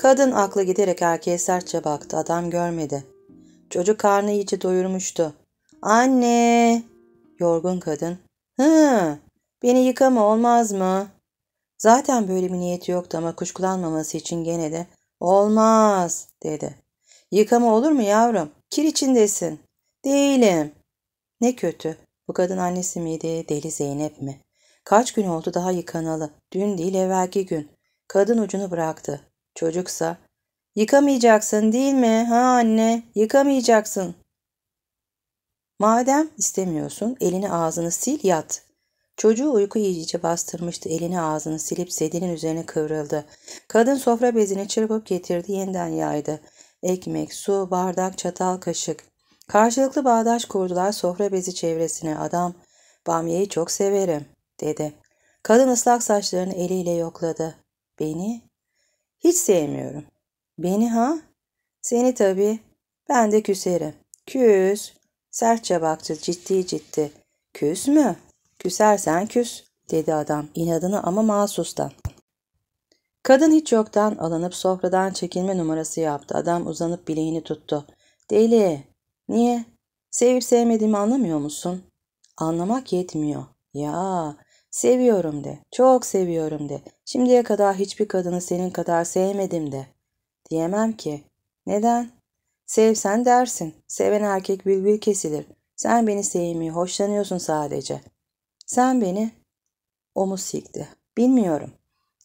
Kadın aklı giderek erkeğe sertçe baktı. Adam görmedi. Çocuk karnı iyice doyurmuştu. Anne! Yorgun kadın. Hı, beni yıkama olmaz mı? Zaten böyle bir niyeti yoktu ama kuşkulanmaması için gene de olmaz dedi. Yıkama olur mu yavrum? Kir içindesin. Değilim. Ne kötü. Bu kadın annesi miydi, deli Zeynep mi? Kaç gün oldu daha yıkanalı. Dün değil evvelki gün. Kadın ucunu bıraktı. Çocuksa, yıkamayacaksın değil mi? Ha anne, yıkamayacaksın. Madem istemiyorsun, elini ağzını sil yat. Çocuğu uyku iyice bastırmıştı. Elini ağzını silip sedinin üzerine kıvrıldı. Kadın sofra bezini çırpıp getirdi, yeniden yaydı. Ekmek, su, bardak, çatal, kaşık. Karşılıklı bağdaş kurdular sofra bezi çevresine. Adam, bamyayı çok severim, dedi. Kadın ıslak saçlarını eliyle yokladı. Beni? Hiç sevmiyorum. Beni ha? Seni tabii. Ben de küserim. Küs. Sertçe baktı ciddi ciddi. Küs mü? Küsersen küs, dedi adam inadını ama mahsustan. Kadın hiç yoktan alınıp sofradan çekilme numarası yaptı. Adam uzanıp bileğini tuttu. Deli. Niye? Sevip sevmediğimi anlamıyor musun? Anlamak yetmiyor. Ya, seviyorum de. Çok seviyorum de. Şimdiye kadar hiçbir kadını senin kadar sevmedim de. Diyemem ki. Neden? Sevsen dersin. Seven erkek bülbül kesilir. Sen beni sevmiyor, hoşlanıyorsun sadece. Sen beni omuz sikti. Bilmiyorum.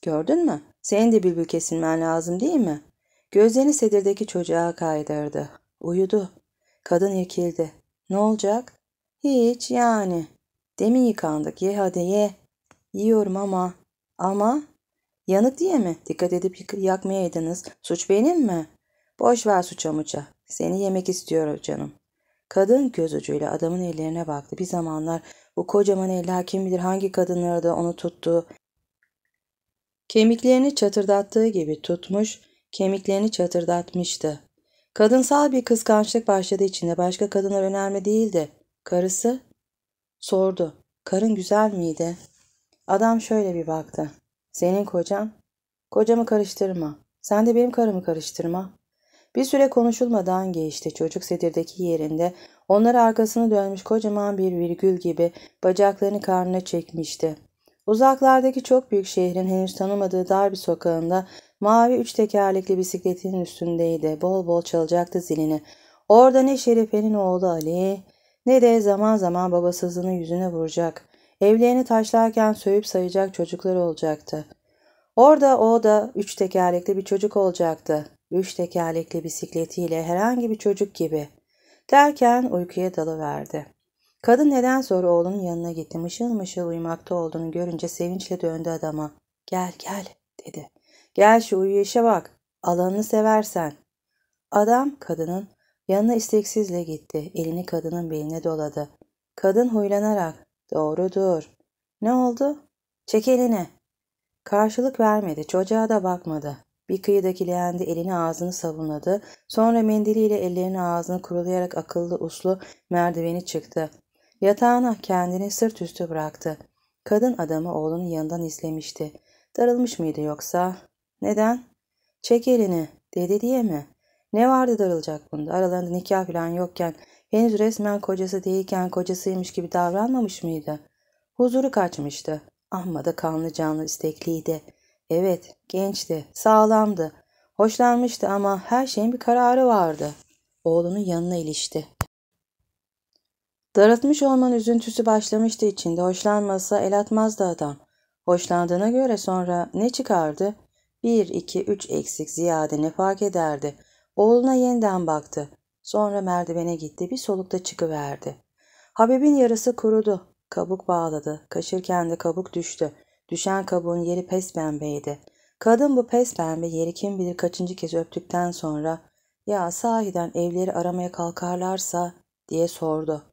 Gördün mü? Senin de bülbül kesilmen lazım değil mi? Gözlerini sedirdeki çocuğa kaydırdı. Uyudu. Kadın irkildi. Ne olacak? Hiç yani. Demin yıkandık. Ye hadi ye. Yiyorum ama. Ama? Yanık diye mi? Dikkat edip yakmayaydınız. Suç benim mi? Boş ver suça muça. Seni yemek istiyor canım. Kadın göz ucuyla adamın ellerine baktı. Bir zamanlar bu kocaman eller kim bilir hangi kadınları da onu tuttu. Kemiklerini çatırdattığı gibi tutmuş, kemiklerini çatırdatmıştı. Kadınsal bir kıskançlık başladı içinde. Başka kadınlar önemli değildi. Karısı? Sordu. Karın güzel miydi? Adam şöyle bir baktı. Senin kocan? Kocamı karıştırma. Sen de benim karımı karıştırma. Bir süre konuşulmadan geçti. Çocuk sedirdeki yerinde onları arkasını dönmüş kocaman bir virgül gibi bacaklarını karnına çekmişti. Uzaklardaki çok büyük şehrin henüz tanımadığı dar bir sokağında mavi üç tekerlekli bisikletinin üstündeydi. Bol bol çalacaktı zilini. Orada ne Şerife'nin oğlu Ali ne de zaman zaman babasızlığını yüzüne vuracak. Evlerini taşlarken sövüp sayacak çocuklar olacaktı. Orada o da üç tekerlekli bir çocuk olacaktı. Üç tekerlekli bisikletiyle herhangi bir çocuk gibi. Derken uykuya dalıverdi. Kadın neden sonra oğlunun yanına gitti. Mışıl mışıl uyumakta olduğunu görünce sevinçle döndü adama. Gel gel dedi. Gel şu uyuyuşa bak. Alanını seversen. Adam kadının yanına isteksizle gitti. Elini kadının beline doladı. Kadın huylanarak. Doğrudur. Ne oldu? Çek elini. Karşılık vermedi. Çocuğa da bakmadı. Bir kıyıdaki leğende elini ağzını savunladı. Sonra mendiliyle ellerini ağzını kurulayarak akıllı uslu merdiveni çıktı. Yatağına kendini sırt üstü bıraktı. Kadın adamı oğlunun yanından izlemişti. Darılmış mıydı yoksa? Neden? Çek elini, dedi diye mi? Ne vardı darılacak bunda? Aralarında nikah falan yokken, henüz resmen kocası değilken kocasıymış gibi davranmamış mıydı? Huzuru kaçmıştı. Amma da kanlı canlı istekliydi. Evet, gençti, sağlamdı. Hoşlanmıştı ama her şeyin bir kararı vardı. Oğlunun yanına ilişti. Darıltmış olman üzüntüsü başlamıştı içinde. Hoşlanmasa el atmazdı adam. Hoşlandığına göre sonra ne çıkardı? Bir, iki, üç eksik ziyade ne fark ederdi? Oğluna yeniden baktı. Sonra merdivene gitti. Bir solukta çıkıverdi. Habib'in yarısı kurudu. Kabuk bağladı. Kaşırken de kabuk düştü. Düşen kabuğun yeri pes pembeydi. Kadın bu pes pembe yeri kim bilir kaçıncı kez öptükten sonra ya sahiden evleri aramaya kalkarlarsa diye sordu.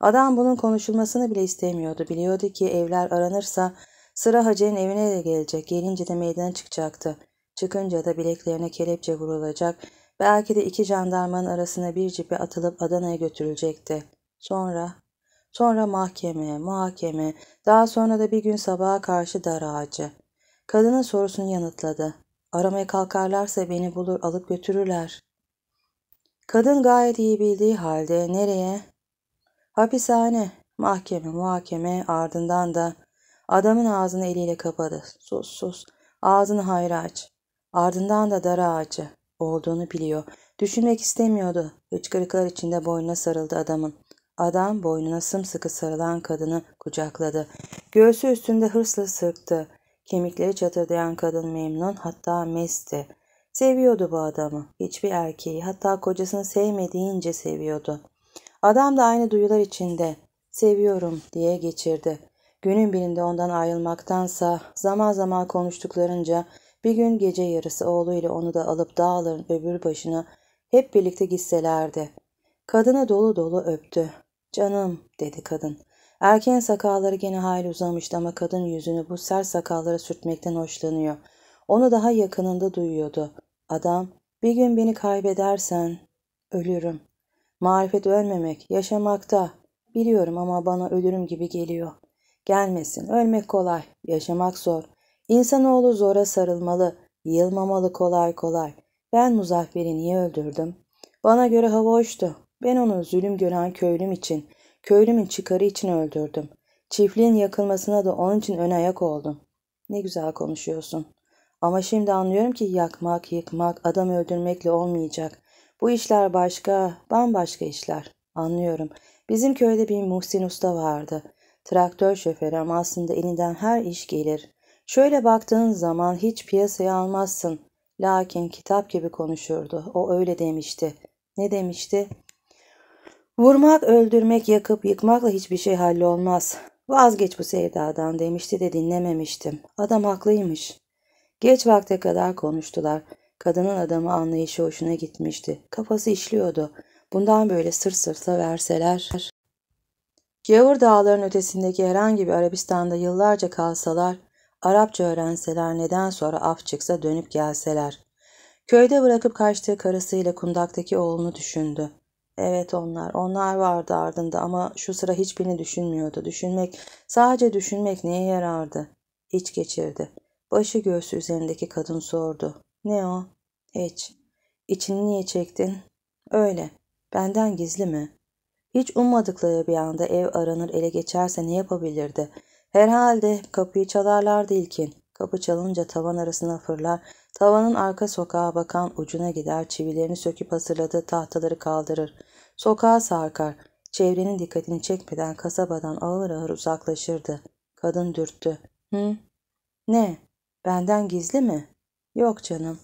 Adam bunun konuşulmasını bile istemiyordu. Biliyordu ki evler aranırsa sıra Hacer'in evine de gelecek. Gelince de meydana çıkacaktı. Çıkınca da bileklerine kelepçe vurulacak. Belki de iki jandarmanın arasına bir cipe atılıp Adana'ya götürülecekti. Sonra Sonra mahkeme, muhakeme, daha sonra da bir gün sabaha karşı dar ağacı. Kadının sorusunu yanıtladı. Aramaya kalkarlarsa beni bulur alıp götürürler. Kadın gayet iyi bildiği halde nereye? Hapishane, mahkeme, muhakeme ardından da adamın ağzını eliyle kapadı. Sus sus, ağzını hayra aç. Ardından da dar ağacı olduğunu biliyor. Düşünmek istemiyordu. Hıçkırıklar içinde boynuna sarıldı adamın. Adam boynuna sımsıkı sarılan kadını kucakladı. Göğsü üstünde hırsla sıktı. Kemikleri çatırdayan kadın memnun hatta mestti. Seviyordu bu adamı. Hiçbir erkeği hatta kocasını sevmediğince seviyordu. Adam da aynı duyular içinde seviyorum diye geçirdi. Günün birinde ondan ayrılmaktansa zaman zaman konuştuklarınca bir gün gece yarısı oğluyla onu da alıp dağların öbür başına hep birlikte gitselerdi. Kadını dolu dolu öptü. Canım dedi kadın. Erkeğin sakalları gene hayli uzamıştı ama kadın yüzünü bu sert sakallara sürtmekten hoşlanıyor. Onu daha yakınında duyuyordu. Adam, bir gün beni kaybedersen ölürüm. Marifet ölmemek, yaşamakta. Biliyorum ama bana ölürüm gibi geliyor. Gelmesin, ölmek kolay, yaşamak zor. İnsanoğlu zora sarılmalı, yılmamalı kolay kolay. Ben Muzaffer'i niye öldürdüm? Bana göre hava hoştu. Ben onu zulüm gören köylüm için, köylümün çıkarı için öldürdüm. Çiftliğin yakılmasına da onun için ön ayak oldum. Ne güzel konuşuyorsun. Ama şimdi anlıyorum ki yakmak, yıkmak, adam öldürmekle olmayacak. Bu işler başka, bambaşka işler. Anlıyorum. Bizim köyde bir Muhsin Usta vardı. Traktör şoförü ama aslında elinden her iş gelir. Şöyle baktığın zaman hiç piyasaya almazsın. Lakin kitap gibi konuşurdu. O öyle demişti. Ne demişti? Vurmak, öldürmek, yakıp yıkmakla hiçbir şey hallolmaz. Vazgeç bu sevdadan demişti de dinlememiştim. Adam haklıymış. Geç vakte kadar konuştular. Kadının adamı anlayışı hoşuna gitmişti. Kafası işliyordu. Bundan böyle sır sırta verseler. Gavur dağların ötesindeki herhangi bir Arabistan'da yıllarca kalsalar, Arapça öğrenseler neden sonra af çıksa dönüp gelseler. Köyde bırakıp kaçtığı karısıyla kundaktaki oğlunu düşündü. Evet onlar, onlar vardı ardında ama şu sıra hiçbirini düşünmüyordu. Düşünmek, sadece düşünmek neye yarardı? İç geçirdi. Başı göğsü üzerindeki kadın sordu. Ne o? Hiç. İçini niye çektin? Öyle. Benden gizli mi? Hiç ummadıkları bir anda ev aranır ele geçerse ne yapabilirdi? Herhalde kapıyı çalarlardı ilkin. Kapı çalınca tavan arasına fırlar, tavanın arka sokağa bakan ucuna gider, çivilerini söküp hazırladığı tahtaları kaldırır. Sokağa sarkar, çevrenin dikkatini çekmeden kasabadan ağır ağır uzaklaşırdı. Kadın dürttü. Hı? Ne? Benden gizli mi? Yok canım.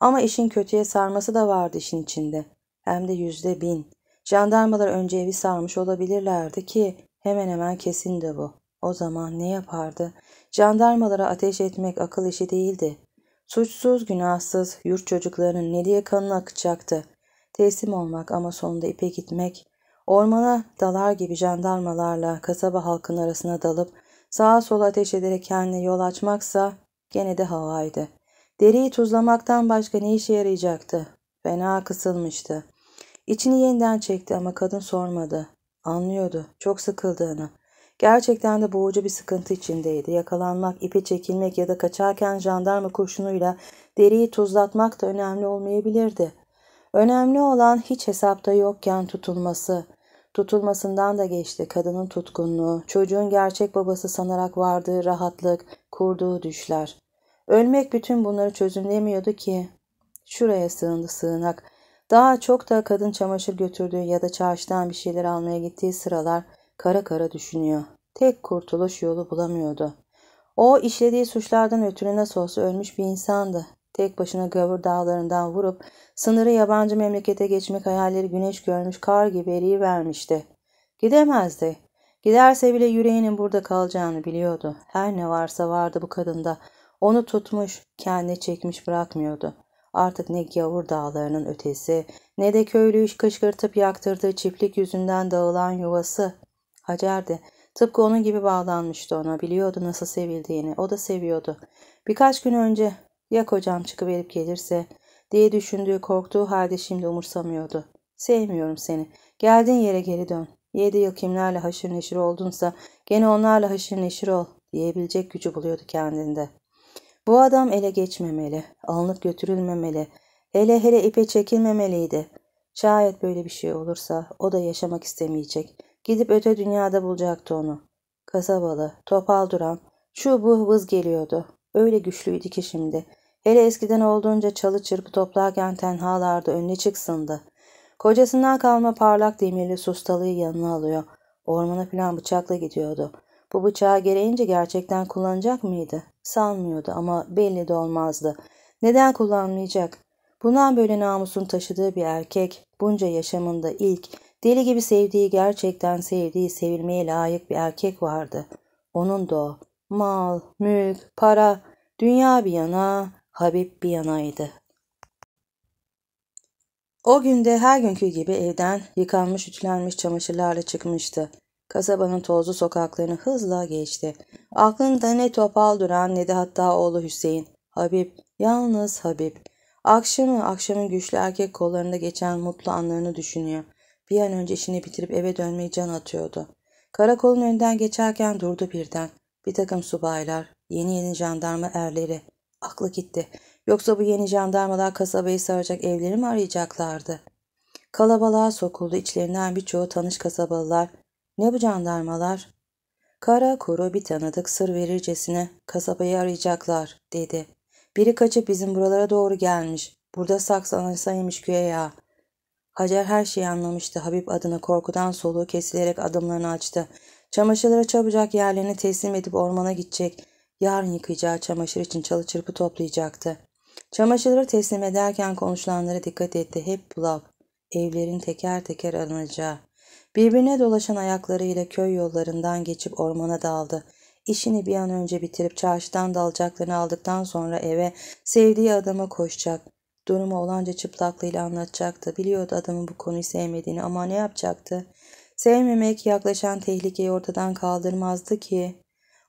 Ama işin kötüye sarması da vardı işin içinde. Hem de yüzde bin. Jandarmalar önce evi sarmış olabilirlerdi ki hemen hemen kesin de bu. O zaman ne yapardı? Jandarmalara ateş etmek akıl işi değildi. Suçsuz, günahsız, yurt çocuklarının ne diye kanını akacaktı. Teslim olmak ama sonunda ipe gitmek, ormana dalar gibi jandarmalarla kasaba halkın arasına dalıp sağa sola ateş ederek kendine yol açmaksa gene de havaydı. Deriyi tuzlamaktan başka ne işe yarayacaktı? Fena kısılmıştı. İçini yeniden çekti ama kadın sormadı. Anlıyordu. Çok sıkıldığını. Gerçekten de boğucu bir sıkıntı içindeydi. Yakalanmak, ipe çekilmek ya da kaçarken jandarma kurşunuyla deriyi tuzlatmak da önemli olmayabilirdi. Önemli olan hiç hesapta yokken tutulması. Tutulmasından da geçti kadının tutkunluğu, çocuğun gerçek babası sanarak vardığı rahatlık, kurduğu düşler. Ölmek bütün bunları çözümlemiyordu ki. Şuraya sığındı sığınak. Daha çok da kadın çamaşır götürdüğü ya da çarşıdan bir şeyler almaya gittiği sıralar kara kara düşünüyor. Tek kurtuluş yolu bulamıyordu. O işlediği suçlardan ötürü nasıl olsa ölmüş bir insandı. Tek başına gavur dağlarından vurup sınırı yabancı memlekete geçmek hayalleri güneş görmüş kar gibi eriyi vermişti. Gidemezdi. Giderse bile yüreğinin burada kalacağını biliyordu. Her ne varsa vardı bu kadında. Onu tutmuş, kendi çekmiş bırakmıyordu. Artık ne gavur dağlarının ötesi, ne de köylü iş kışkırtıp yaktırdığı çiftlik yüzünden dağılan yuvası. Hacer'di. Tıpkı onun gibi bağlanmıştı ona. Biliyordu nasıl sevildiğini. O da seviyordu. Birkaç gün önce ya kocam çıkıverip gelirse diye düşündüğü korktuğu halde şimdi umursamıyordu. Sevmiyorum seni. Geldiğin yere geri dön. Yedi yıl kimlerle haşır neşir oldunsa gene onlarla haşır neşir ol diyebilecek gücü buluyordu kendinde. Bu adam ele geçmemeli, alınıp götürülmemeli, hele hele ipe çekilmemeliydi. Şayet böyle bir şey olursa o da yaşamak istemeyecek. Gidip öte dünyada bulacaktı onu. Kasabalı, topal duran, şu bu vız geliyordu. Öyle güçlüydü ki şimdi. Hele eskiden olduğunca çalı çırpı toplarken tenhalarda önüne çıksındı. Kocasından kalma parlak demirli sustalıyı yanına alıyor. Ormana filan bıçakla gidiyordu. Bu bıçağı gereğince gerçekten kullanacak mıydı? Sanmıyordu ama belli de olmazdı. Neden kullanmayacak? Bundan böyle namusun taşıdığı bir erkek, bunca yaşamında ilk, deli gibi sevdiği, gerçekten sevdiği, sevilmeye layık bir erkek vardı. Onun da o. Mal, mülk, para, dünya bir yana, Habib bir yanaydı. O günde her günkü gibi evden yıkanmış ütülenmiş çamaşırlarla çıkmıştı. Kasabanın tozlu sokaklarını hızla geçti. Aklında ne topal duran ne de hatta oğlu Hüseyin. Habib, yalnız Habib. Akşamı akşamın güçlü erkek kollarında geçen mutlu anlarını düşünüyor. Bir an önce işini bitirip eve dönmeyi can atıyordu. Karakolun önden geçerken durdu birden. Bir takım subaylar, yeni yeni jandarma erleri. Aklı gitti. Yoksa bu yeni jandarmalar kasabayı saracak evleri mi arayacaklardı? Kalabalığa sokuldu içlerinden birçoğu tanış kasabalılar. Ne bu jandarmalar? Kara kuru bir tanıdık sır verircesine kasabayı arayacaklar dedi. Biri kaçıp bizim buralara doğru gelmiş. Burada saksanırsaymış güya. Hacer her şeyi anlamıştı. Habib adına korkudan soluğu kesilerek adımlarını açtı. Çamaşırları çabucak yerlerini teslim edip ormana gidecek. Yarın yıkayacağı çamaşır için çalı çırpı toplayacaktı. Çamaşırları teslim ederken konuşulanlara dikkat etti. Hep bulav. Evlerin teker teker alınacağı. Birbirine dolaşan ayaklarıyla köy yollarından geçip ormana daldı. İşini bir an önce bitirip çarşıdan dalacaklarını aldıktan sonra eve sevdiği adama koşacak. Durumu olanca çıplaklığıyla anlatacaktı. Biliyordu adamın bu konuyu sevmediğini ama ne yapacaktı? Sevmemek yaklaşan tehlikeyi ortadan kaldırmazdı ki.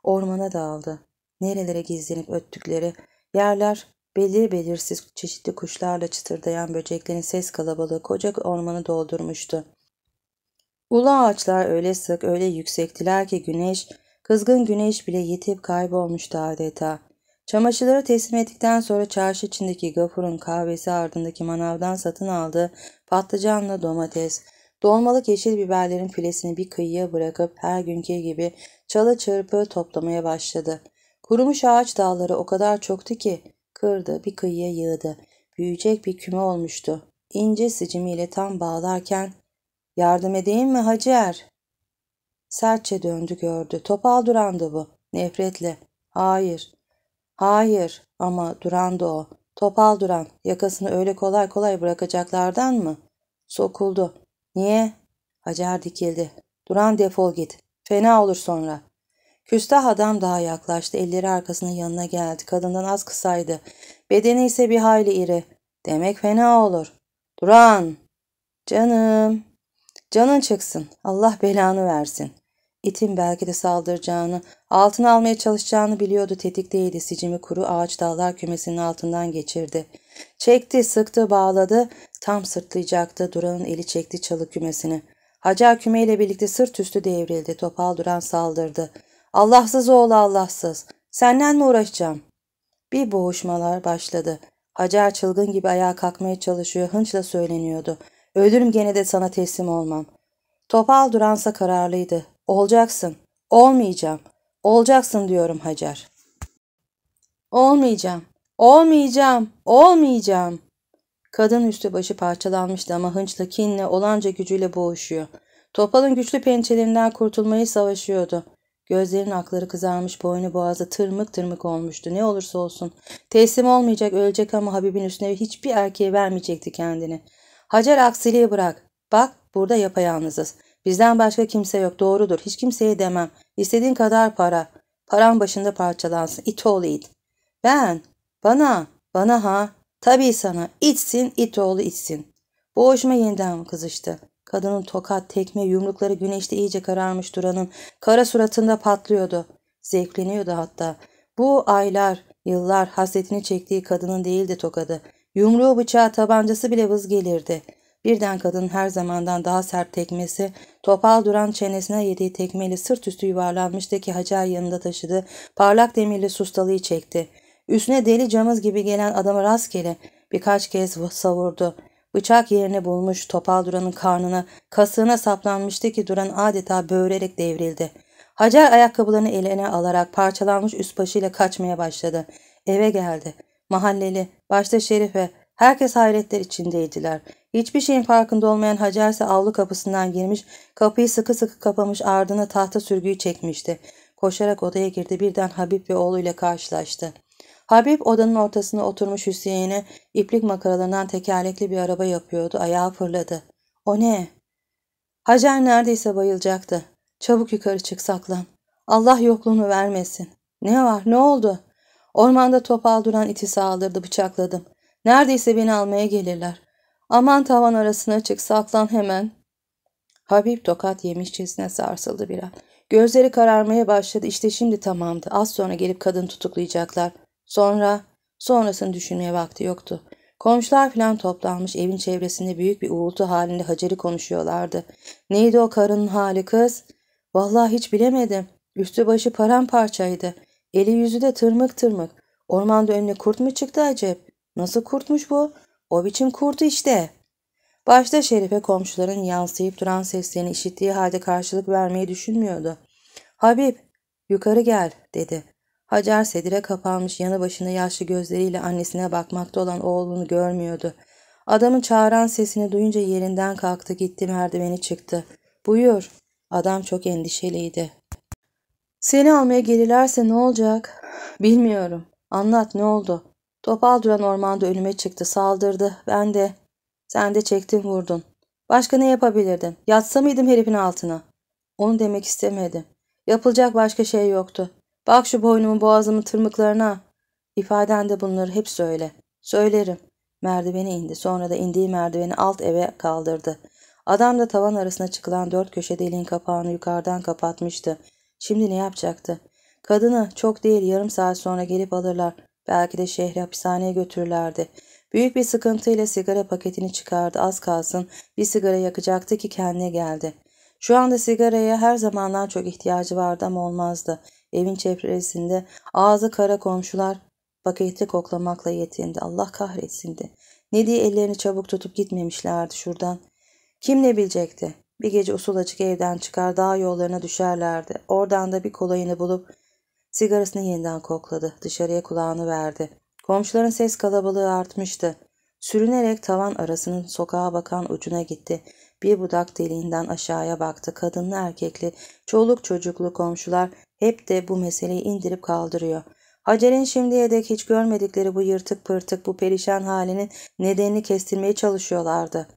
Ormana dağıldı. Nerelere gizlenip öttükleri yerler belir belirsiz çeşitli kuşlarla çıtırdayan böceklerin ses kalabalığı koca ormanı doldurmuştu. Ulu ağaçlar öyle sık öyle yüksektiler ki güneş, kızgın güneş bile yitip kaybolmuştu adeta. Çamaşırları teslim ettikten sonra çarşı içindeki gafurun kahvesi ardındaki manavdan satın aldığı patlıcanla domates, dolmalık yeşil biberlerin filesini bir kıyıya bırakıp her günkü gibi çalı çırpı toplamaya başladı. Kurumuş ağaç dalları o kadar çoktu ki kırdı bir kıyıya yığdı. Büyüyecek bir küme olmuştu. İnce sicimiyle tam bağlarken ''Yardım edeyim mi Hacer?'' Sertçe döndü gördü. Topal durandı bu. Nefretle. ''Hayır. Hayır ama durandı o. Topal duran. Yakasını öyle kolay kolay bırakacaklardan mı?'' Sokuldu. ''Niye?'' Hacer dikildi. ''Duran defol git. Fena olur sonra.'' Küstah adam daha yaklaştı. Elleri arkasına yanına geldi. Kadından az kısaydı. Bedeni ise bir hayli iri. Demek fena olur. Duran. Canım. Canın çıksın. Allah belanı versin. İtin belki de saldıracağını, altına almaya çalışacağını biliyordu tetikteydi. Sicimi kuru ağaç dallar kümesinin altından geçirdi. Çekti, sıktı, bağladı. Tam sırtlayacaktı. Duran'ın eli çekti çalı kümesini. Hacer kümeyle birlikte sırt üstü devrildi. Topal Duran saldırdı. Allahsız oğlu Allahsız. Senden mi uğraşacağım? Bir boğuşmalar başladı. Hacer çılgın gibi ayağa kalkmaya çalışıyor, hınçla söyleniyordu. Ölürüm gene de sana teslim olmam. Topal duransa kararlıydı. Olacaksın. Olmayacağım. Olacaksın diyorum Hacer. Olmayacağım. Olmayacağım. Olmayacağım. Kadın üstü başı parçalanmıştı ama hınçla kinle olanca gücüyle boğuşuyor. Topalın güçlü pençelerinden kurtulmayı savaşıyordu. Gözlerin akları kızarmış boynu boğazı tırmık tırmık olmuştu. Ne olursa olsun. Teslim olmayacak ölecek ama Habib'in üstüne hiçbir erkeğe vermeyecekti kendini. Hacer aksiliği bırak. Bak burada yapayalnızız. Bizden başka kimse yok doğrudur. Hiç kimseye demem. İstediğin kadar para. Param başında parçalansın. İt oğlu it. Ben. Bana. Bana ha. Tabii sana. İtsin it oğlu itsin. Boğuşma yeniden kızıştı. Kadının tokat, tekme, yumrukları güneşte iyice kararmış duranın kara suratında patlıyordu. Zevkleniyordu hatta. Bu aylar, yıllar hasretini çektiği kadının değildi tokadı. Yumruğu, bıçağı, tabancası bile vız gelirdi. Birden kadının her zamandan daha sert tekmesi, topal duran çenesine yediği tekmeyle sırt üstü yuvarlanmıştı ki Hacer yanında taşıdı, parlak demirli sustalıyı çekti. Üstüne deli camız gibi gelen adamı rastgele birkaç kez savurdu. Bıçak yerini bulmuş topal Duran'ın karnına, kasığına saplanmıştı ki Duran adeta böğürerek devrildi. Hacer ayakkabılarını eline alarak parçalanmış üst başıyla kaçmaya başladı. Eve geldi. Mahalleli, başta Şerife, herkes hayretler içindeydiler. Hiçbir şeyin farkında olmayan Hacer ise avlu kapısından girmiş, kapıyı sıkı sıkı kapamış ardına tahta sürgüyü çekmişti. Koşarak odaya girdi birden Habib ve oğluyla karşılaştı. Habib odanın ortasına oturmuş Hüseyin'e iplik makaralarından tekerlekli bir araba yapıyordu. Ayağı fırladı. O ne? Hacer neredeyse bayılacaktı. Çabuk yukarı çık saklan. Allah yokluğunu vermesin. Ne var ne oldu? Ormanda topal duran iti saldırdı bıçakladım. Neredeyse beni almaya gelirler. Aman tavan arasına çık saklan hemen. Habib tokat yemişçesine sarsıldı bir an. Gözleri kararmaya başladı. İşte şimdi tamamdı. Az sonra gelip kadın tutuklayacaklar. Sonra, sonrasını düşünmeye vakti yoktu. Komşular filan toplanmış evin çevresinde büyük bir uğultu halinde Hacer'i konuşuyorlardı. Neydi o karının hali kız? Vallahi hiç bilemedim. Üstü başı paramparçaydı. Eli yüzü de tırmık tırmık. Ormanda önüne kurt mu çıktı acep? Nasıl kurtmuş bu? O biçim kurtu işte. Başta Şerife komşuların yansıyıp duran seslerini işittiği halde karşılık vermeyi düşünmüyordu. Habib, yukarı gel, dedi. Hacer sedire kapanmış yanı başında yaşlı gözleriyle annesine bakmakta olan oğlunu görmüyordu. Adamın çağıran sesini duyunca yerinden kalktı gitti merdiveni çıktı. Buyur. Adam çok endişeliydi. Seni almaya gelirlerse ne olacak? Bilmiyorum. Anlat ne oldu? Topal duran ormanda önüme çıktı saldırdı. Ben de. Sen de çektin vurdun. Başka ne yapabilirdim? Yatsa mıydım herifin altına? Onu demek istemedim. Yapılacak başka şey yoktu. Bak şu boynumun boğazımın tırmıklarına. İfaden de bunları hep söyle. Söylerim. Merdivene indi. Sonra da indiği merdiveni alt eve kaldırdı. Adam da tavan arasına çıkılan dört köşe deliğin kapağını yukarıdan kapatmıştı. Şimdi ne yapacaktı? Kadını çok değil yarım saat sonra gelip alırlar. Belki de şehri hapishaneye götürürlerdi. Büyük bir sıkıntıyla sigara paketini çıkardı. Az kalsın bir sigara yakacaktı ki kendine geldi. Şu anda sigaraya her zamandan çok ihtiyacı vardı ama olmazdı. Evin çevresinde ağzı kara komşular paketi koklamakla yetindi. Allah kahretsin Ne diye ellerini çabuk tutup gitmemişlerdi şuradan. Kim ne bilecekti? Bir gece usul açık evden çıkar dağ yollarına düşerlerdi. Oradan da bir kolayını bulup sigarasını yeniden kokladı. Dışarıya kulağını verdi. Komşuların ses kalabalığı artmıştı. Sürünerek tavan arasının sokağa bakan ucuna gitti. Bir budak deliğinden aşağıya baktı. Kadınlı erkekli, çoluk çocuklu komşular hep de bu meseleyi indirip kaldırıyor. Hacer'in şimdiye dek hiç görmedikleri bu yırtık pırtık, bu perişan halinin nedenini kestirmeye çalışıyorlardı.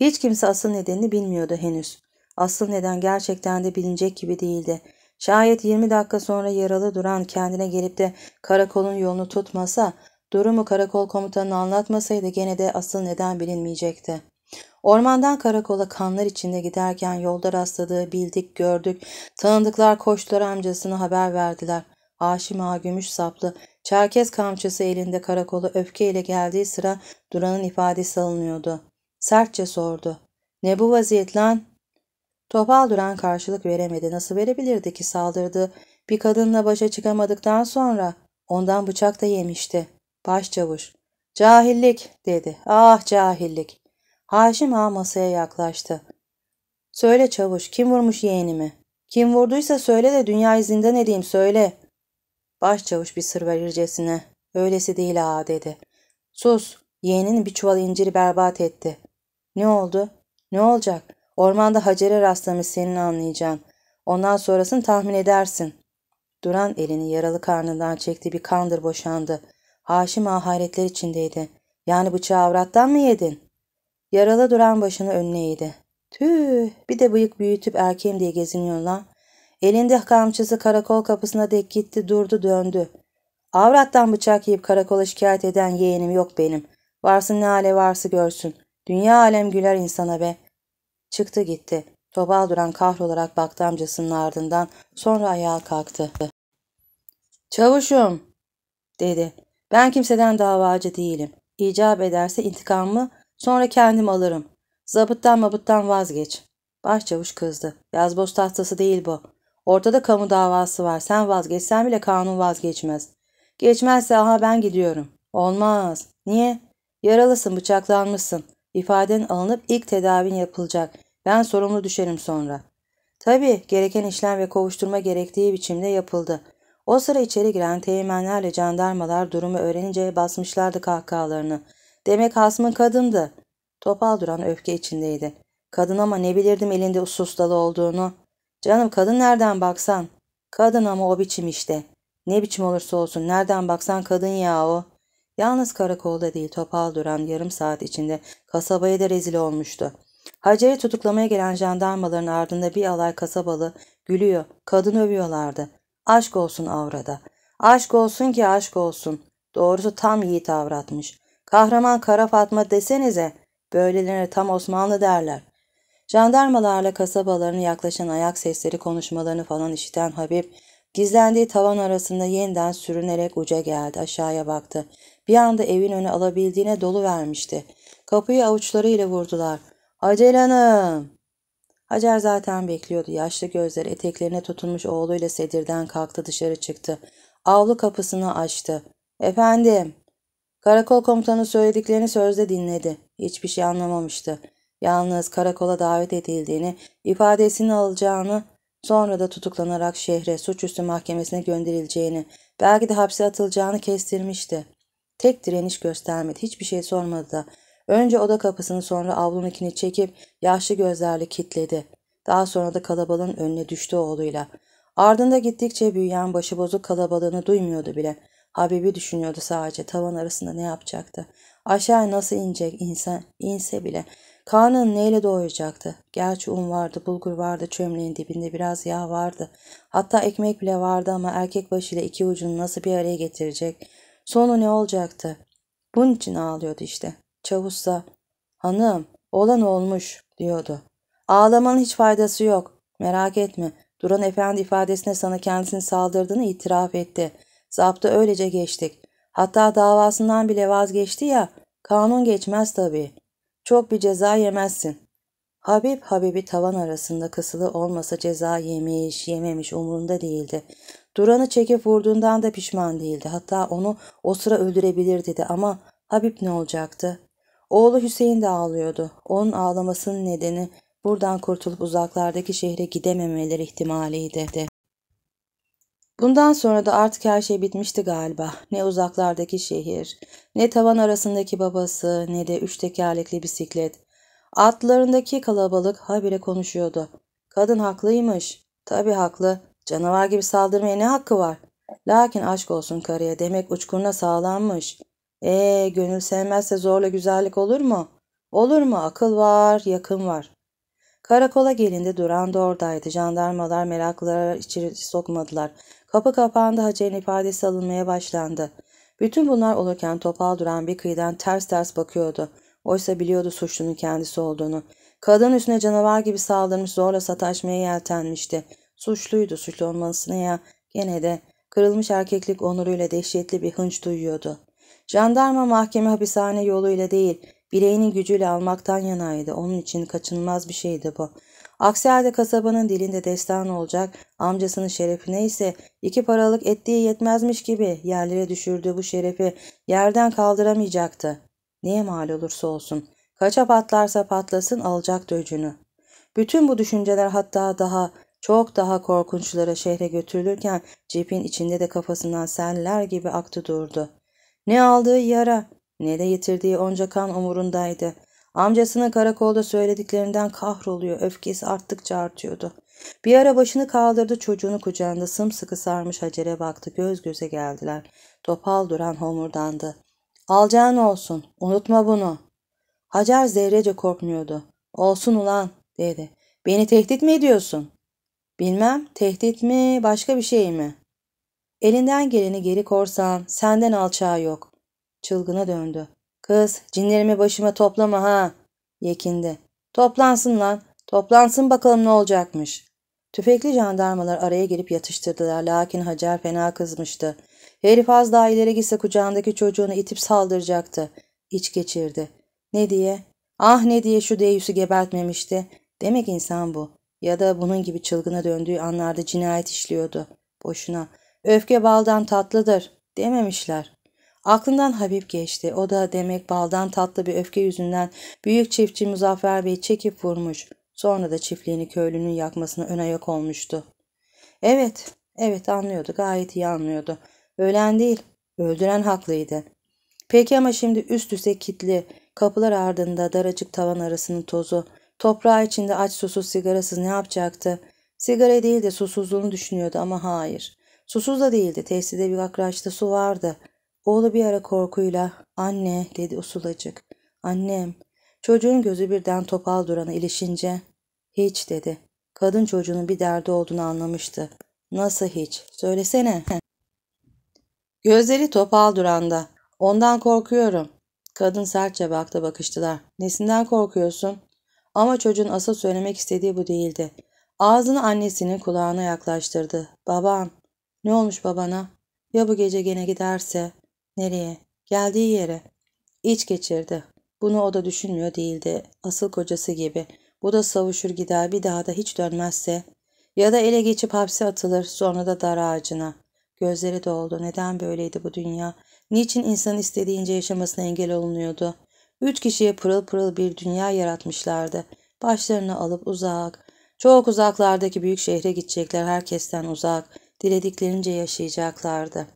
Hiç kimse asıl nedenini bilmiyordu henüz. Asıl neden gerçekten de bilinecek gibi değildi. Şayet 20 dakika sonra yaralı duran kendine gelip de karakolun yolunu tutmasa, durumu karakol komutanına anlatmasaydı gene de asıl neden bilinmeyecekti. Ormandan karakola kanlar içinde giderken yolda rastladığı bildik gördük, tanıdıklar koştular amcasına haber verdiler. Haşim Ağa gümüş saplı, çerkez kamçısı elinde karakola öfkeyle geldiği sıra Duran'ın ifadesi alınıyordu. Sertçe sordu. Ne bu vaziyet lan? Topal Duran karşılık veremedi. Nasıl verebilirdi ki saldırdı? Bir kadınla başa çıkamadıktan sonra ondan bıçak da yemişti. Başçavuş. Cahillik dedi. Ah cahillik. Haşim ağa masaya yaklaştı. Söyle çavuş kim vurmuş yeğenimi? Kim vurduysa söyle de dünyayı zindan edeyim söyle. Başçavuş bir sır verircesine. Öylesi değil ağa dedi. Sus yeğenin bir çuval inciri berbat etti. Ne oldu? Ne olacak? Ormanda Hacer'e rastlamış senin anlayacağın. Ondan sonrasını tahmin edersin. Duran elini yaralı karnından çekti bir kandır boşandı. Haşim ağa hayretler içindeydi. Yani bıçağı avrattan mı yedin? Yaralı duran başını önüne eğdi. Tüh bir de bıyık büyütüp erkeğim diye geziniyor lan. Elinde kamçısı karakol kapısına dek gitti durdu döndü. Avrattan bıçak yiyip karakola şikayet eden yeğenim yok benim. Varsın ne hale varsı görsün. Dünya alem güler insana be. Çıktı gitti. Tobal duran kahrolarak baktı amcasının ardından sonra ayağa kalktı. Çavuşum dedi. Ben kimseden davacı değilim. İcap ederse intikamımı Sonra kendim alırım. Zabıttan mabıttan vazgeç. Başçavuş kızdı. Yazboz tahtası değil bu. Ortada kamu davası var. Sen vazgeçsen bile kanun vazgeçmez. Geçmezse aha ben gidiyorum. Olmaz. Niye? Yaralısın, bıçaklanmışsın. İfaden alınıp ilk tedavin yapılacak. Ben sorumlu düşerim sonra. Tabii gereken işlem ve kovuşturma gerektiği biçimde yapıldı. O sıra içeri giren teğmenlerle jandarmalar durumu öğrenince basmışlardı kahkahalarını. Demek hasmın kadındı. Topal duran öfke içindeydi. Kadın ama ne bilirdim elinde usustalı olduğunu. Canım kadın nereden baksan. Kadın ama o biçim işte. Ne biçim olursa olsun nereden baksan kadın ya o. Yalnız karakolda değil topal duran yarım saat içinde kasabaya da rezil olmuştu. Hacer'i tutuklamaya gelen jandarmaların ardında bir alay kasabalı gülüyor, kadın övüyorlardı. Aşk olsun avrada. Aşk olsun ki aşk olsun. Doğrusu tam yiğit avratmış. Kahraman Kara Fatma desenize. Böylelerine tam Osmanlı derler. Jandarmalarla kasabalarına yaklaşan ayak sesleri konuşmalarını falan işiten Habib, gizlendiği tavan arasında yeniden sürünerek uca geldi. Aşağıya baktı. Bir anda evin önü alabildiğine dolu vermişti. Kapıyı avuçlarıyla vurdular. Hacer Hanım! Hacer zaten bekliyordu. Yaşlı gözleri eteklerine tutunmuş oğluyla sedirden kalktı dışarı çıktı. Avlu kapısını açtı. Efendim? Karakol komutanı söylediklerini sözde dinledi. Hiçbir şey anlamamıştı. Yalnız karakola davet edildiğini, ifadesini alacağını, sonra da tutuklanarak şehre suçüstü mahkemesine gönderileceğini, belki de hapse atılacağını kestirmişti. Tek direniş göstermedi, hiçbir şey sormadı da. Önce oda kapısını sonra avlunukini çekip yaşlı gözlerle kitledi. Daha sonra da kalabalığın önüne düştü oğluyla. Ardında gittikçe büyüyen başıbozuk kalabalığını duymuyordu bile. Habibi düşünüyordu sadece tavan arasında ne yapacaktı. Aşağı nasıl inecek insan inse bile. Karnın neyle doyacaktı? Gerçi un vardı, bulgur vardı, çömleğin dibinde biraz yağ vardı. Hatta ekmek bile vardı ama erkek başıyla iki ucunu nasıl bir araya getirecek? Sonu ne olacaktı? Bunun için ağlıyordu işte. Çavuşsa, hanım, olan olmuş diyordu. Ağlamanın hiç faydası yok. Merak etme. Duran Efendi ifadesine sana kendisini saldırdığını itiraf etti. Zaptı öylece geçtik. Hatta davasından bile vazgeçti ya, kanun geçmez tabii. Çok bir ceza yemezsin. Habib Habib'i tavan arasında kısılı olmasa ceza yemiş yememiş umurunda değildi. Duran'ı çekip vurduğundan da pişman değildi. Hatta onu o sıra öldürebilir dedi ama Habib ne olacaktı? Oğlu Hüseyin de ağlıyordu. Onun ağlamasının nedeni buradan kurtulup uzaklardaki şehre gidememeleri ihtimaliydi. Bundan sonra da artık her şey bitmişti galiba. Ne uzaklardaki şehir, ne tavan arasındaki babası, ne de üç tekerlekli bisiklet. Atlarındaki kalabalık habire konuşuyordu. Kadın haklıymış. Tabii haklı. Canavar gibi saldırmaya ne hakkı var? Lakin aşk olsun karıya demek uçkuruna sağlanmış. Ee, gönül sevmezse zorla güzellik olur mu? Olur mu? Akıl var, yakın var. Karakola gelindi duran da oradaydı. Jandarmalar meraklılara içeri sokmadılar. Kapı kapandı Hacer'in ifadesi alınmaya başlandı. Bütün bunlar olurken topal duran bir kıyıdan ters ters bakıyordu. Oysa biliyordu suçlunun kendisi olduğunu. Kadın üstüne canavar gibi saldırmış zorla sataşmaya yeltenmişti. Suçluydu suçlu olmasına ya gene de kırılmış erkeklik onuruyla dehşetli bir hınç duyuyordu. Jandarma mahkeme hapishane yoluyla değil, bireğinin gücüyle almaktan yanaydı. Onun için kaçınılmaz bir şeydi bu. Aksi halde kasabanın dilinde destan olacak, amcasının şerefine ise iki paralık ettiği yetmezmiş gibi yerlere düşürdüğü bu şerefi yerden kaldıramayacaktı. Neye mal olursa olsun, kaça patlarsa patlasın alacaktı öcünü. Bütün bu düşünceler hatta daha çok daha korkunçlara şehre götürülürken cepin içinde de kafasından seller gibi aktı durdu. Ne aldığı yara ne de yitirdiği onca kan umurundaydı. Amcasının karakolda söylediklerinden kahroluyor, öfkesi arttıkça artıyordu. Bir ara başını kaldırdı çocuğunu kucağında sımsıkı sarmış Hacer'e baktı. Göz göze geldiler. Topal duran homurdandı. Alacağın olsun, unutma bunu. Hacer zerrece korkmuyordu. Olsun ulan, dedi. Beni tehdit mi ediyorsun? Bilmem, tehdit mi, başka bir şey mi? Elinden geleni geri korsan, senden alçağı yok. Çılgına döndü. Kız, cinlerimi başıma toplama ha. Yekindi. Toplansın lan. Toplansın bakalım ne olacakmış. Tüfekli jandarmalar araya girip yatıştırdılar. Lakin Hacer fena kızmıştı. Herif az daha ileri gitse kucağındaki çocuğunu itip saldıracaktı. İç geçirdi. Ne diye? Ah ne diye şu deyüsü gebertmemişti. Demek insan bu. Ya da bunun gibi çılgına döndüğü anlarda cinayet işliyordu. Boşuna. Öfke baldan tatlıdır. Dememişler. Aklından Habib geçti. O da demek baldan tatlı bir öfke yüzünden büyük çiftçi Muzaffer Bey çekip vurmuş. Sonra da çiftliğini köylünün yakmasına ön ayak olmuştu. Evet, evet anlıyordu. Gayet iyi anlıyordu. Ölen değil, öldüren haklıydı. Peki ama şimdi üst üste kitli, kapılar ardında daracık tavan arasının tozu, toprağı içinde aç susuz sigarasız ne yapacaktı? Sigara değil de susuzluğunu düşünüyordu ama hayır. Susuz da değildi. Tesiste bir akraçta su vardı. Oğlu bir ara korkuyla anne dedi usulacık. Annem. Çocuğun gözü birden topal durana ilişince hiç dedi. Kadın çocuğunun bir derdi olduğunu anlamıştı. Nasıl hiç? Söylesene. Gözleri topal duranda. Ondan korkuyorum. Kadın sertçe baktı bakıştılar. Nesinden korkuyorsun? Ama çocuğun asıl söylemek istediği bu değildi. Ağzını annesinin kulağına yaklaştırdı. Babam. Ne olmuş babana? Ya bu gece gene giderse? Nereye? Geldiği yere. İç geçirdi. Bunu o da düşünmüyor değildi. Asıl kocası gibi. Bu da savuşur gider bir daha da hiç dönmezse. Ya da ele geçip hapse atılır sonra da dar ağacına. Gözleri doldu. Neden böyleydi bu dünya? Niçin insan istediğince yaşamasına engel olunuyordu? Üç kişiye pırıl pırıl bir dünya yaratmışlardı. Başlarını alıp uzak, çok uzaklardaki büyük şehre gidecekler herkesten uzak, dilediklerince yaşayacaklardı.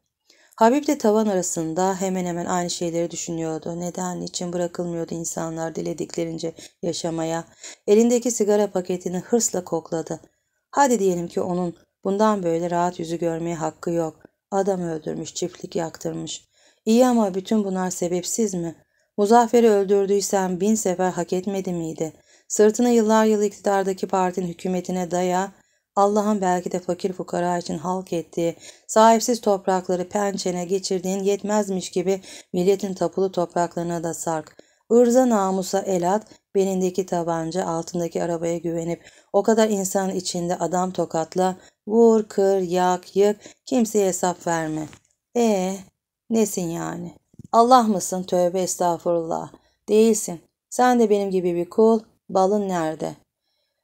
Habib de tavan arasında hemen hemen aynı şeyleri düşünüyordu. Neden, için bırakılmıyordu insanlar dilediklerince yaşamaya? Elindeki sigara paketini hırsla kokladı. Hadi diyelim ki onun bundan böyle rahat yüzü görmeye hakkı yok. Adam öldürmüş, çiftlik yaktırmış. İyi ama bütün bunlar sebepsiz mi? Muzaffer'i öldürdüysen bin sefer hak etmedi miydi? Sırtını yıllar yıl iktidardaki partinin hükümetine daya, Allah'ın belki de fakir fukara için halk ettiği, sahipsiz toprakları pençene geçirdiğin yetmezmiş gibi milletin tapulu topraklarına da sark. Irza namusa el at, belindeki tabanca altındaki arabaya güvenip o kadar insan içinde adam tokatla, vur, kır, yak, yık, kimseye hesap verme. E nesin yani? Allah mısın tövbe estağfurullah. Değilsin. Sen de benim gibi bir kul, balın nerede?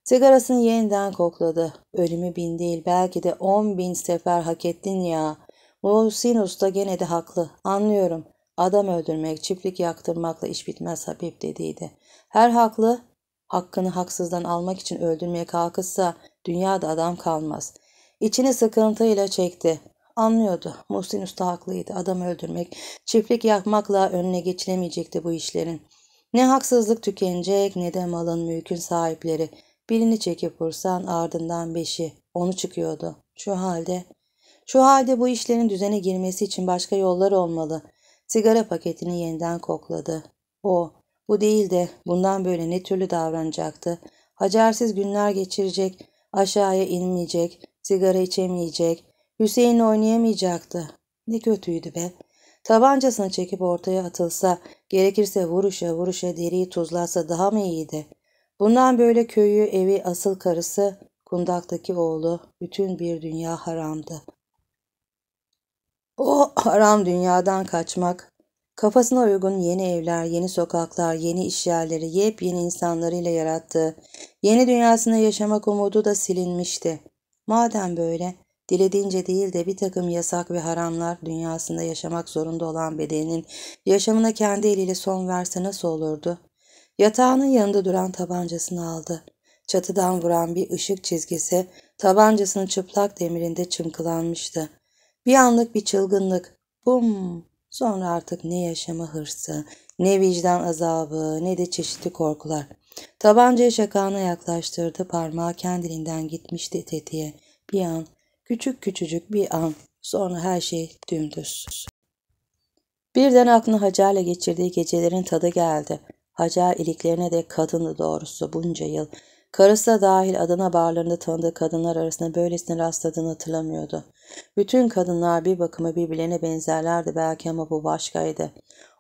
Sigarasını yeniden kokladı. Ölümü bin değil belki de on bin sefer hak ettin ya. Musinus da gene de haklı. Anlıyorum. Adam öldürmek, çiftlik yaktırmakla iş bitmez Habib dediydi. Her haklı, hakkını haksızdan almak için öldürmeye kalkışsa dünyada adam kalmaz. İçini sıkıntıyla çekti. Anlıyordu. Muhsin Usta haklıydı. Adam öldürmek, çiftlik yakmakla önüne geçilemeyecekti bu işlerin. Ne haksızlık tükenecek ne de malın mülkün sahipleri. Birini çekip vursan ardından beşi. Onu çıkıyordu. Şu halde... Şu halde bu işlerin düzene girmesi için başka yollar olmalı. Sigara paketini yeniden kokladı. O, bu değil de bundan böyle ne türlü davranacaktı? Hacersiz günler geçirecek, aşağıya inmeyecek, sigara içemeyecek, Hüseyin oynayamayacaktı. Ne kötüydü be. Tabancasını çekip ortaya atılsa, gerekirse vuruşa vuruşa deriyi tuzlasa daha mı iyiydi? Bundan böyle köyü, evi, asıl karısı, kundaktaki oğlu, bütün bir dünya haramdı. O haram dünyadan kaçmak, kafasına uygun yeni evler, yeni sokaklar, yeni işyerleri, yepyeni insanlarıyla yarattığı, yeni dünyasında yaşamak umudu da silinmişti. Madem böyle, dilediğince değil de bir takım yasak ve haramlar dünyasında yaşamak zorunda olan bedeninin yaşamına kendi eliyle son verse nasıl olurdu? Yatağının yanında duran tabancasını aldı. Çatıdan vuran bir ışık çizgisi tabancasının çıplak demirinde çımkılanmıştı. Bir anlık bir çılgınlık. Bum! Sonra artık ne yaşama hırsı, ne vicdan azabı, ne de çeşitli korkular. Tabancayı şakağına yaklaştırdı, parmağı kendiliğinden gitmişti tetiğe. Bir an, küçük küçücük bir an, sonra her şey dümdüz. Birden aklına Hacer'le geçirdiği gecelerin tadı geldi. Hacer iliklerine de kadındı doğrusu bunca yıl. Karısı da dahil Adana barlarında tanıdığı kadınlar arasında böylesine rastladığını hatırlamıyordu. Bütün kadınlar bir bakıma birbirlerine benzerlerdi belki ama bu başkaydı.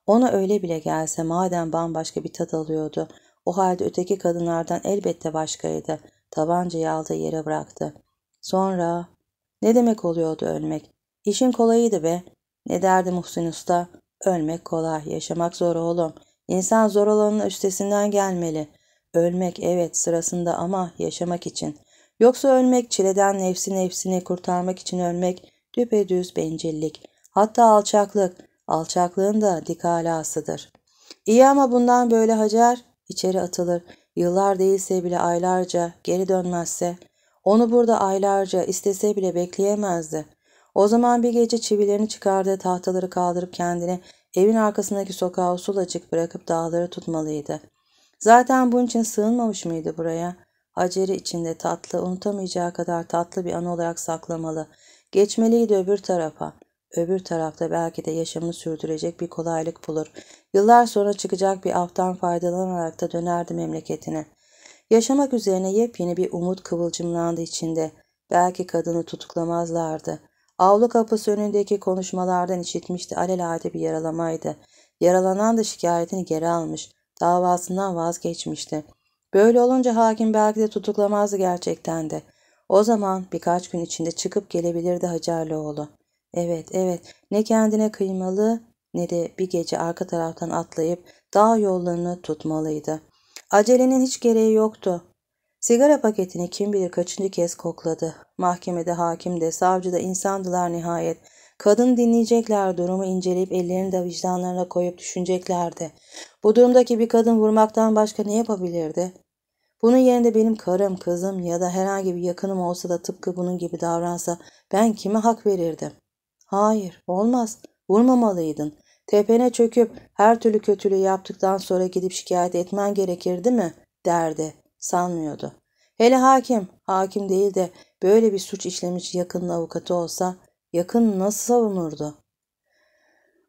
Ona öyle bile gelse madem bambaşka bir tat alıyordu, o halde öteki kadınlardan elbette başkaydı. Tabancayı aldığı yere bıraktı. Sonra ne demek oluyordu ölmek? İşin kolayıydı be. Ne derdi Muhsin Usta? Ölmek kolay, yaşamak zor oğlum. İnsan zor olanın üstesinden gelmeli. Ölmek evet sırasında ama yaşamak için. Yoksa ölmek çileden nefsi nefsini kurtarmak için ölmek düpedüz bencillik. Hatta alçaklık, alçaklığın da dikalasıdır. İyi ama bundan böyle Hacer içeri atılır. Yıllar değilse bile aylarca geri dönmezse, onu burada aylarca istese bile bekleyemezdi. O zaman bir gece çivilerini çıkardığı tahtaları kaldırıp kendini evin arkasındaki sokağa usulacık bırakıp dağları tutmalıydı. Zaten bunun için sığınmamış mıydı buraya? Hacer'i içinde tatlı, unutamayacağı kadar tatlı bir anı olarak saklamalı. Geçmeliydi öbür tarafa. Öbür tarafta belki de yaşamını sürdürecek bir kolaylık bulur. Yıllar sonra çıkacak bir aftan faydalanarak da dönerdi memleketine. Yaşamak üzerine yepyeni bir umut kıvılcımlandı içinde. Belki kadını tutuklamazlardı. Avlu kapısı önündeki konuşmalardan işitmişti alelade bir yaralamaydı. Yaralanan da şikayetini geri almış. Davasından vazgeçmişti. Böyle olunca hakim belki de tutuklamazdı gerçekten de. O zaman birkaç gün içinde çıkıp gelebilirdi Hacerlioğlu. Evet, evet. Ne kendine kıymalı ne de bir gece arka taraftan atlayıp dağ yollarını tutmalıydı. Acelenin hiç gereği yoktu. Sigara paketini kim bilir kaçıncı kez kokladı. Mahkemede hakim de savcı da insandılar nihayet. Kadın dinleyecekler durumu inceleyip ellerini de vicdanlarına koyup düşüneceklerdi. Bu durumdaki bir kadın vurmaktan başka ne yapabilirdi? Bunun yerinde benim karım, kızım ya da herhangi bir yakınım olsa da tıpkı bunun gibi davransa ben kime hak verirdim? Hayır, olmaz. Vurmamalıydın. Tepene çöküp her türlü kötülüğü yaptıktan sonra gidip şikayet etmen gerekirdi mi? derdi. Sanmıyordu. Hele hakim, hakim değil de böyle bir suç işlemiş yakının avukatı olsa yakın nasıl savunurdu?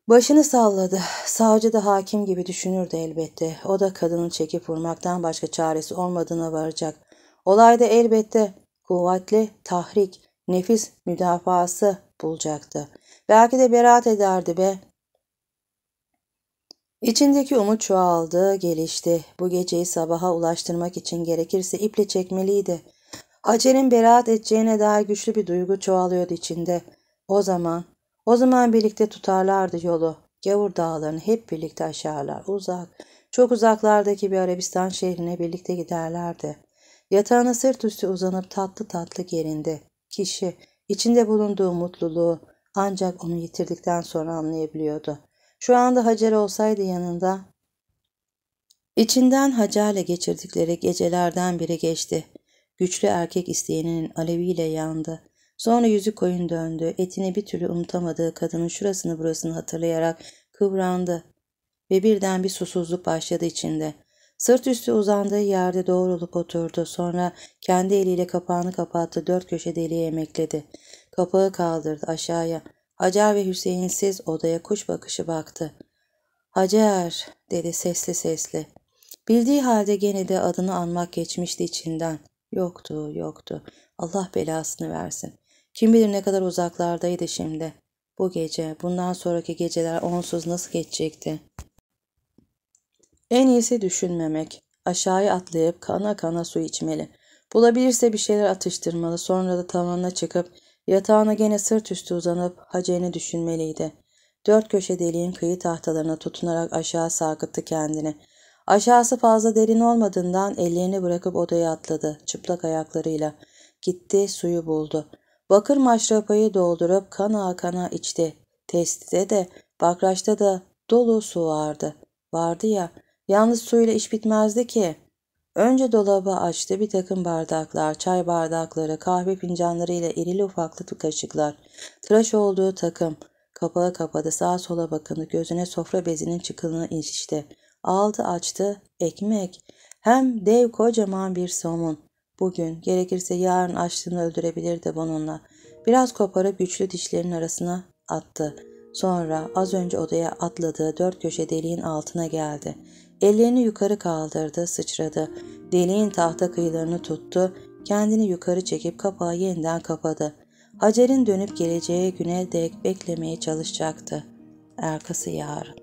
Başını salladı. Savcı da hakim gibi düşünürdü elbette. O da kadını çekip vurmaktan başka çaresi olmadığına varacak. Olayda elbette kuvvetli tahrik, nefis müdafası bulacaktı. Belki de beraat ederdi be. İçindeki umut çoğaldı, gelişti. Bu geceyi sabaha ulaştırmak için gerekirse iple çekmeliydi. Hacer'in beraat edeceğine dair güçlü bir duygu çoğalıyordu içinde. O zaman, o zaman birlikte tutarlardı yolu. Gavur dağlarını hep birlikte aşarlar. Uzak, çok uzaklardaki bir Arabistan şehrine birlikte giderlerdi. Yatağına sırt üstü uzanıp tatlı tatlı gerindi. Kişi, içinde bulunduğu mutluluğu ancak onu yitirdikten sonra anlayabiliyordu. Şu anda Hacer olsaydı yanında, içinden Hacer'le geçirdikleri gecelerden biri geçti. Güçlü erkek isteyeninin aleviyle yandı. Sonra yüzü koyun döndü. Etini bir türlü unutamadığı kadının şurasını burasını hatırlayarak kıvrandı. Ve birden bir susuzluk başladı içinde. Sırt üstü uzandığı yerde doğrulup oturdu. Sonra kendi eliyle kapağını kapattı. Dört köşe deliğe emekledi. Kapağı kaldırdı aşağıya. Hacer ve Hüseyinsiz odaya kuş bakışı baktı. Hacer dedi sesli sesli. Bildiği halde gene de adını anmak geçmişti içinden. Yoktu, yoktu. Allah belasını versin. Kim bilir ne kadar uzaklardaydı şimdi. Bu gece, bundan sonraki geceler onsuz nasıl geçecekti? En iyisi düşünmemek. Aşağıya atlayıp kana kana su içmeli. Bulabilirse bir şeyler atıştırmalı. Sonra da tavanına çıkıp yatağına gene sırt üstü uzanıp Hacer'ini düşünmeliydi. Dört köşe deliğin kıyı tahtalarına tutunarak aşağı sarkıttı kendini. Aşağısı fazla derin olmadığından ellerini bırakıp odaya atladı çıplak ayaklarıyla. Gitti suyu buldu. Bakır maşrapayı doldurup kana kana içti. Testide de bakraçta da dolu su vardı. Vardı ya yalnız suyla iş bitmezdi ki. Önce dolabı açtı bir takım bardaklar, çay bardakları, kahve fincanları ile irili ufaklı kaşıklar. Tıraş olduğu takım. Kapağı kapadı sağa sola bakındı gözüne sofra bezinin çıkılını içti. Aldı açtı ekmek. Hem dev kocaman bir somun. Bugün gerekirse yarın açlığını öldürebilirdi bununla. Biraz koparıp güçlü dişlerin arasına attı. Sonra az önce odaya atladığı dört köşe deliğin altına geldi. Ellerini yukarı kaldırdı, sıçradı. Deliğin tahta kıyılarını tuttu, kendini yukarı çekip kapağı yeniden kapadı. Hacer'in dönüp geleceği güne dek beklemeye çalışacaktı. Erkası yarın.